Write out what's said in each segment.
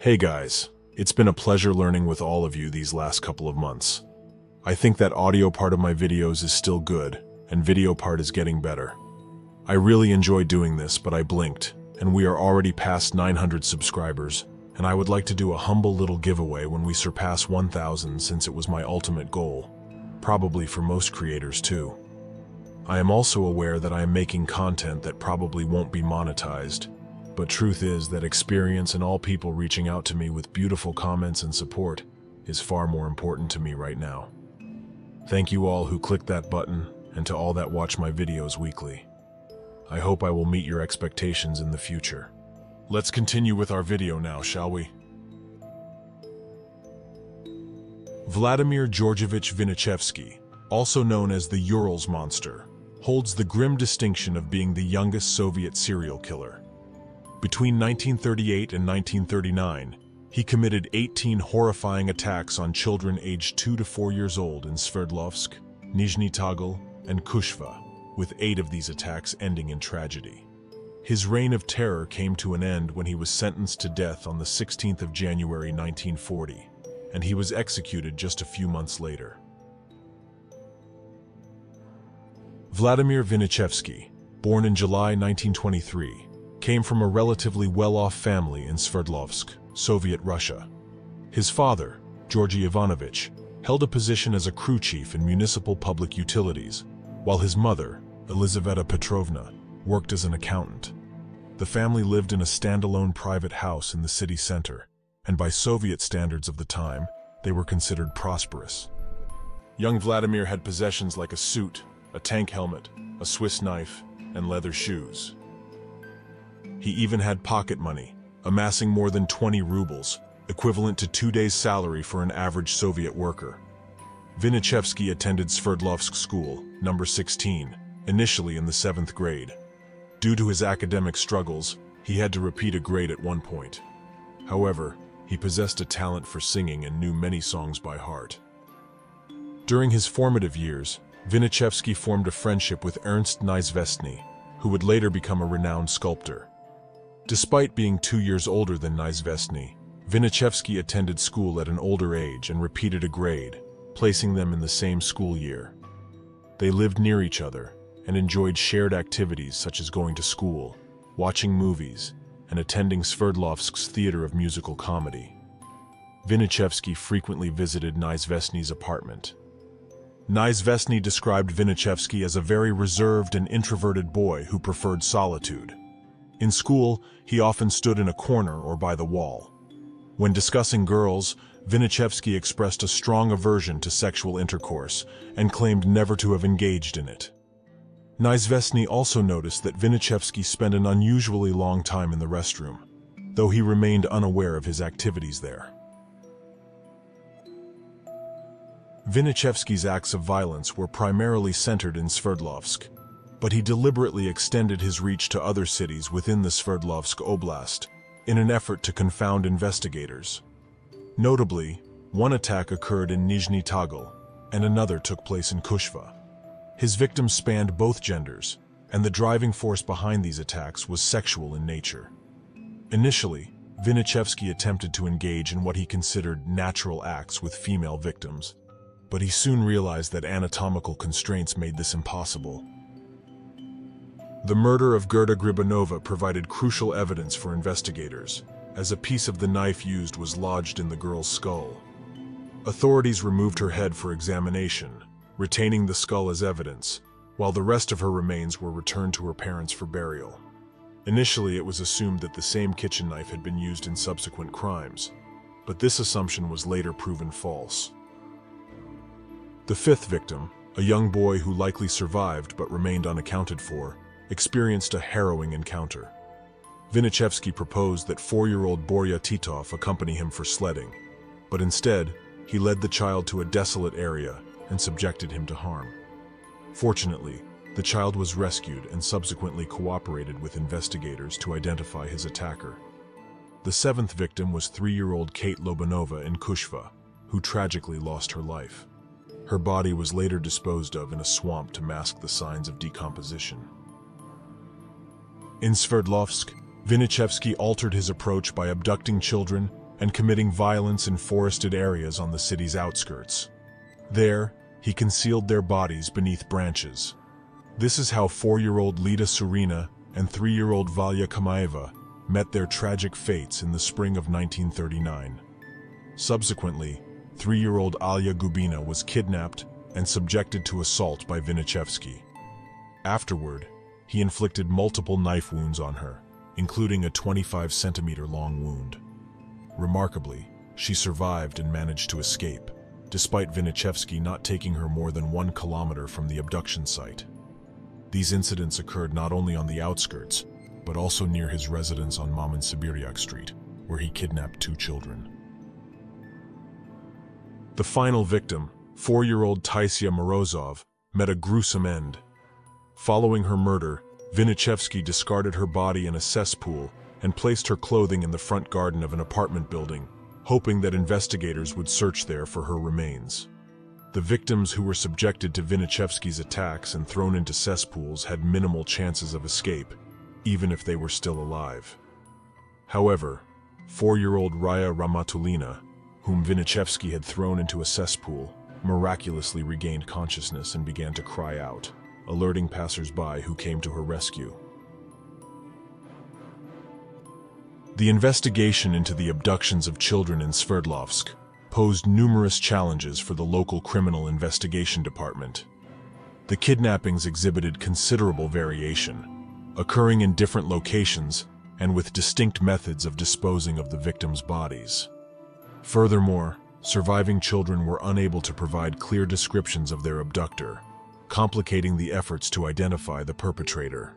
Hey guys, it's been a pleasure learning with all of you these last couple of months. I think that audio part of my videos is still good, and video part is getting better. I really enjoy doing this, but I blinked, and we are already past 900 subscribers, and I would like to do a humble little giveaway when we surpass 1,000 since it was my ultimate goal, probably for most creators too. I am also aware that I am making content that probably won't be monetized, but truth is that experience and all people reaching out to me with beautiful comments and support is far more important to me right now. Thank you all who clicked that button and to all that watch my videos weekly. I hope I will meet your expectations in the future. Let's continue with our video now, shall we? Vladimir Georgievich Vinnichevsky, also known as the Urals Monster, holds the grim distinction of being the youngest Soviet serial killer. Between 1938 and 1939, he committed 18 horrifying attacks on children aged 2 to 4 years old in Sverdlovsk, Nizhny Tagil, and Kushva, with eight of these attacks ending in tragedy. His reign of terror came to an end when he was sentenced to death on the 16th of January 1940, and he was executed just a few months later. Vladimir Vinnichevsky, born in July 1923, came from a relatively well-off family in Sverdlovsk, Soviet Russia. His father, Georgy Ivanovich, held a position as a crew chief in municipal public utilities, while his mother, Elizaveta Petrovna, worked as an accountant. The family lived in a standalone private house in the city center, and by Soviet standards of the time, they were considered prosperous. Young Vladimir had possessions like a suit, a tank helmet, a Swiss knife, and leather shoes. He even had pocket money, amassing more than 20 rubles, equivalent to two days' salary for an average Soviet worker. Vinnichevsky attended Sverdlovsk School, number 16, initially in the seventh grade. Due to his academic struggles, he had to repeat a grade at one point. However, he possessed a talent for singing and knew many songs by heart. During his formative years, Vinnichevsky formed a friendship with Ernst Neizvestny, who would later become a renowned sculptor. Despite being two years older than Neizvestny, Vinnichevsky attended school at an older age and repeated a grade, placing them in the same school year. They lived near each other and enjoyed shared activities such as going to school, watching movies, and attending Sverdlovsk's Theater of Musical Comedy. Vinnichevsky frequently visited Neizvestny's apartment. Neizvestny described Vinnichevsky as a very reserved and introverted boy who preferred solitude. In school, he often stood in a corner or by the wall. When discussing girls, Vinnichevsky expressed a strong aversion to sexual intercourse and claimed never to have engaged in it. Neizvestny also noticed that Vinnichevsky spent an unusually long time in the restroom, though he remained unaware of his activities there. Vinnichevsky's acts of violence were primarily centered in Sverdlovsk, but he deliberately extended his reach to other cities within the Sverdlovsk Oblast in an effort to confound investigators. Notably, one attack occurred in Nizhny Tagil, and another took place in Kushva. His victims spanned both genders, and the driving force behind these attacks was sexual in nature. Initially, Vinnichevsky attempted to engage in what he considered natural acts with female victims, but he soon realized that anatomical constraints made this impossible. The murder of Gerda Gribanova provided crucial evidence for investigators, as a piece of the knife used was lodged in the girl's skull. Authorities removed her head for examination, retaining the skull as evidence, while the rest of her remains were returned to her parents for burial. Initially, it was assumed that the same kitchen knife had been used in subsequent crimes, but this assumption was later proven false. The fifth victim, a young boy who likely survived but remained unaccounted for, experienced a harrowing encounter. Vinnichevsky proposed that four-year-old Borya Titov accompany him for sledding, but instead, he led the child to a desolate area and subjected him to harm. Fortunately, the child was rescued and subsequently cooperated with investigators to identify his attacker. The seventh victim was three-year-old Kate Lobanova in Kushva, who tragically lost her life. Her body was later disposed of in a swamp to mask the signs of decomposition. In Sverdlovsk, Vinnichevsky altered his approach by abducting children and committing violence in forested areas on the city's outskirts. There, he concealed their bodies beneath branches. This is how four-year-old Lida Surina and three-year-old Valya Kamaeva met their tragic fates in the spring of 1939. Subsequently, three-year-old Alia Gubina was kidnapped and subjected to assault by Vinnichevsky. Afterward, he inflicted multiple knife wounds on her, including a 25 centimeter long wound. Remarkably, she survived and managed to escape, despite Vinnichevsky not taking her more than one kilometer from the abduction site. These incidents occurred not only on the outskirts, but also near his residence on Mamin-Sibiryak Street, where he kidnapped two children. The final victim, four-year-old Taisia Morozov, met a gruesome end. Following her murder, Vinnichevsky discarded her body in a cesspool and placed her clothing in the front garden of an apartment building, hoping that investigators would search there for her remains. The victims who were subjected to Vinnichevsky's attacks and thrown into cesspools had minimal chances of escape, even if they were still alive. However, four-year-old Raya Ramatulina, whom Vinnichevsky had thrown into a cesspool, miraculously regained consciousness and began to cry out, alerting passers-by who came to her rescue. The investigation into the abductions of children in Sverdlovsk posed numerous challenges for the local criminal investigation department. The kidnappings exhibited considerable variation, occurring in different locations and with distinct methods of disposing of the victims' bodies. Furthermore, surviving children were unable to provide clear descriptions of their abductor, complicating the efforts to identify the perpetrator.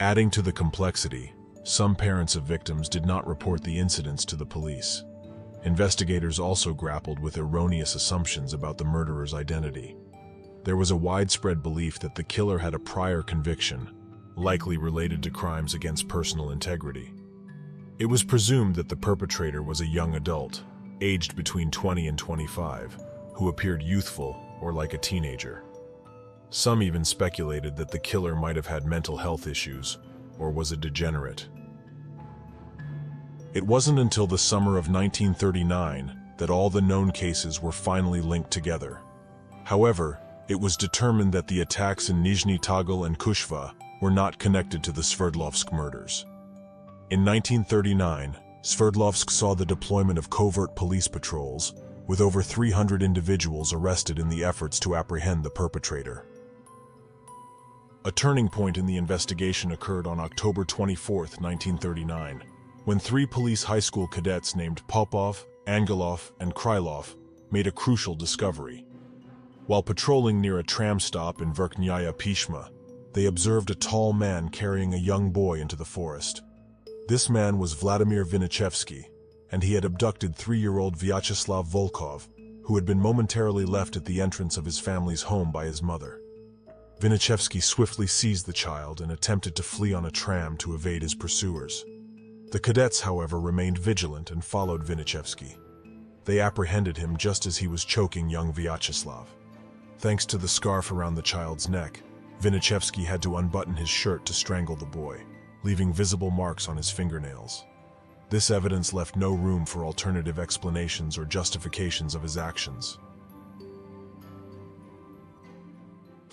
Adding to the complexity, some parents of victims did not report the incidents to the police. Investigators also grappled with erroneous assumptions about the murderer's identity. There was a widespread belief that the killer had a prior conviction, likely related to crimes against personal integrity. It was presumed that the perpetrator was a young adult, aged between 20 and 25, who appeared youthful or like a teenager. Some even speculated that the killer might have had mental health issues or was a degenerate. It wasn't until the summer of 1939 that all the known cases were finally linked together. However, it was determined that the attacks in Nizhny Tagil and Kushva were not connected to the Sverdlovsk murders. In 1939, Sverdlovsk saw the deployment of covert police patrols, with over 300 individuals arrested in the efforts to apprehend the perpetrator. A turning point in the investigation occurred on October 24, 1939, when three police high school cadets named Popov, Angelov, and Krylov made a crucial discovery. While patrolling near a tram stop in Verkhnyaya Pyshma, they observed a tall man carrying a young boy into the forest. This man was Vladimir Vinnichevsky, and he had abducted three-year-old Vyacheslav Volkov, who had been momentarily left at the entrance of his family's home by his mother. Vinnichevsky swiftly seized the child and attempted to flee on a tram to evade his pursuers. The cadets, however, remained vigilant and followed Vinnichevsky. They apprehended him just as he was choking young Vyacheslav. Thanks to the scarf around the child's neck, Vinnichevsky had to unbutton his shirt to strangle the boy leaving visible marks on his fingernails. This evidence left no room for alternative explanations or justifications of his actions.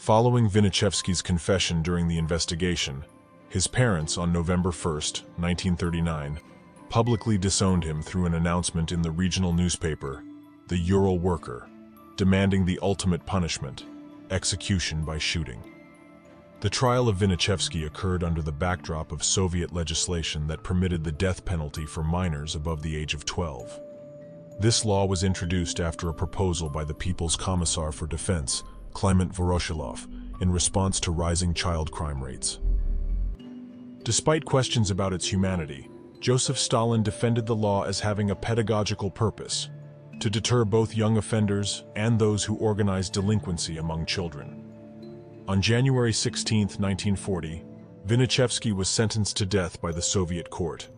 Following Vinnichevsky's confession during the investigation, his parents on November 1, 1939, publicly disowned him through an announcement in the regional newspaper, the Ural Worker, demanding the ultimate punishment, execution by shooting. The trial of Vinnichevsky occurred under the backdrop of Soviet legislation that permitted the death penalty for minors above the age of 12. This law was introduced after a proposal by the People's Commissar for Defense, Kliment Voroshilov, in response to rising child crime rates. Despite questions about its humanity, Joseph Stalin defended the law as having a pedagogical purpose, to deter both young offenders and those who organized delinquency among children. On January 16, 1940, Vinnichevsky was sentenced to death by the Soviet court.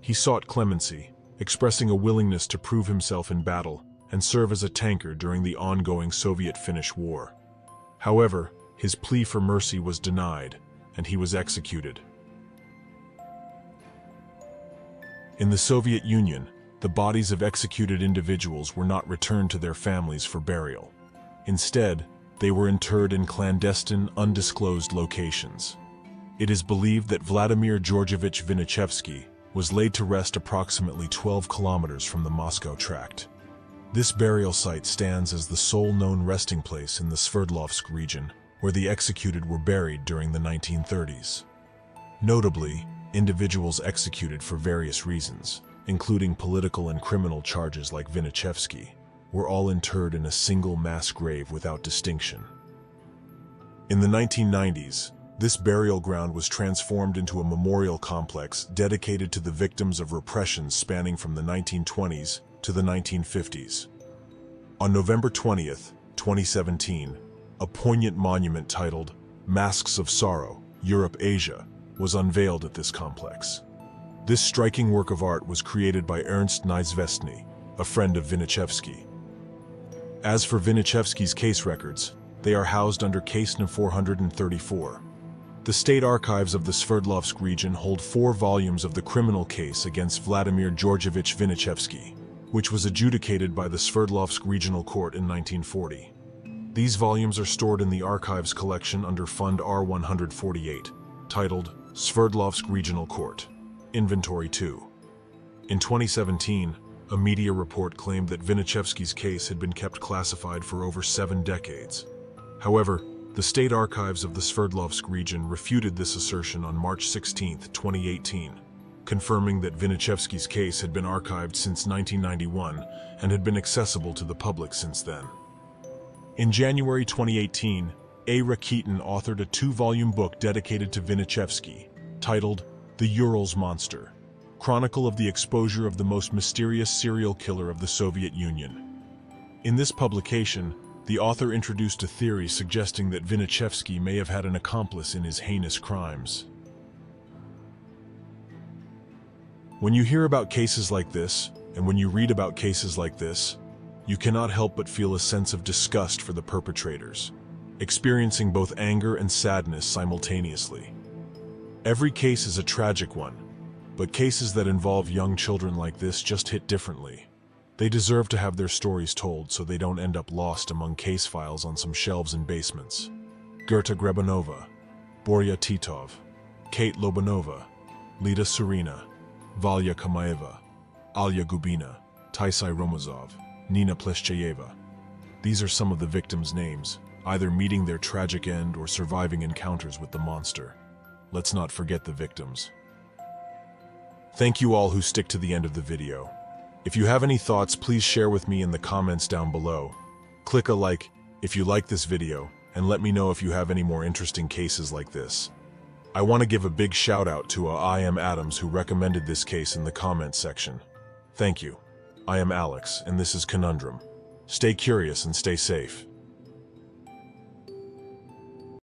He sought clemency, expressing a willingness to prove himself in battle and serve as a tanker during the ongoing Soviet-Finnish War. However, his plea for mercy was denied, and he was executed. In the Soviet Union, the bodies of executed individuals were not returned to their families for burial. Instead, they were interred in clandestine, undisclosed locations. It is believed that Vladimir Georgievich Vinnichevsky was laid to rest approximately 12 kilometers from the Moscow tract. This burial site stands as the sole known resting place in the Sverdlovsk region, where the executed were buried during the 1930s. Notably, individuals executed for various reasons, including political and criminal charges like Vinnichevsky, were all interred in a single mass grave without distinction. In the 1990s, this burial ground was transformed into a memorial complex dedicated to the victims of repression spanning from the 1920s to the 1950s. On November 20th, 2017, a poignant monument titled Masks of Sorrow, Europe-Asia, was unveiled at this complex. This striking work of art was created by Ernst Neizvestny, a friend of Vinnichevsky. As for Vinnichevsky's case records, they are housed under case No. 434. The state archives of the Sverdlovsk region hold four volumes of the criminal case against Vladimir Georgievich Vinnichevsky, which was adjudicated by the Sverdlovsk Regional Court in 1940. These volumes are stored in the archives collection under Fund R148, titled Sverdlovsk Regional Court, Inventory 2. In 2017, a media report claimed that Vinnichevsky's case had been kept classified for over seven decades. However, the State Archives of the Sverdlovsk region refuted this assertion on March 16, 2018, confirming that Vinnichevsky's case had been archived since 1991 and had been accessible to the public since then. In January 2018, a. Rakitin authored a two-volume book dedicated to Vinnichevsky, titled The Urals Monster, Chronicle of the Exposure of the Most Mysterious Serial Killer of the Soviet Union. In this publication, the author introduced a theory suggesting that Vinnichevsky may have had an accomplice in his heinous crimes. When you hear about cases like this, and when you read about cases like this, you cannot help but feel a sense of disgust for the perpetrators experiencing both anger and sadness simultaneously. Every case is a tragic one, but cases that involve young children like this just hit differently. They deserve to have their stories told so they don't end up lost among case files on some shelves in basements. Gerda Gribanova, Borya Titov, Kate Lobanova, Lida Surina, Valya Kamaeva, Alya Gubina, Taisai Romazov, Nina Pleshcheyeva. These are some of the victims' names, either meeting their tragic end or surviving encounters with the monster. Let's not forget the victims. Thank you all who stick to the end of the video. If you have any thoughts, please share with me in the comments down below. Click a like if you like this video, and let me know if you have any more interesting cases like this. I want to give a big shout out to a I am Adams who recommended this case in the comments section. Thank you. I am Alex, and this is Conundrum. Stay curious and stay safe.